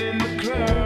in the club.